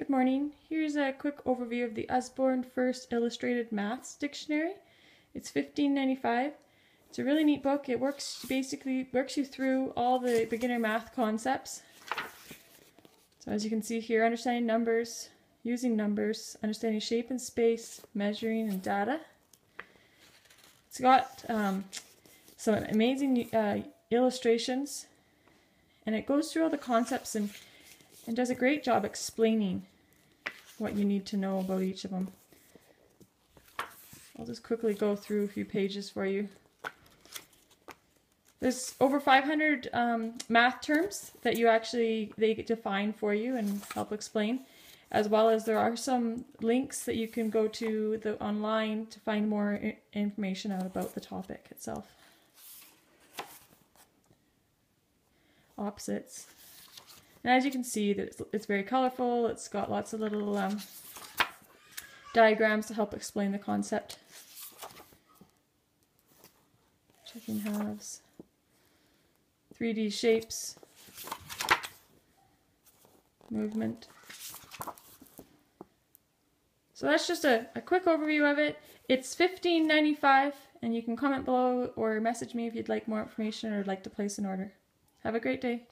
Good morning. Here's a quick overview of the Usborne First Illustrated Maths Dictionary. It's $15.95. It's a really neat book. It works basically works you through all the beginner math concepts. So as you can see here, understanding numbers, using numbers, understanding shape and space, measuring and data. It's got um, some amazing uh, illustrations and it goes through all the concepts and and does a great job explaining what you need to know about each of them. I'll just quickly go through a few pages for you. There's over 500 um, math terms that you actually they define for you and help explain, as well as there are some links that you can go to the online to find more information out about the topic itself. Opposites. And as you can see, it's, it's very colorful. It's got lots of little um, diagrams to help explain the concept. Checking halves. 3D shapes. Movement. So that's just a, a quick overview of it. It's $15.95 and you can comment below or message me if you'd like more information or would like to place an order. Have a great day.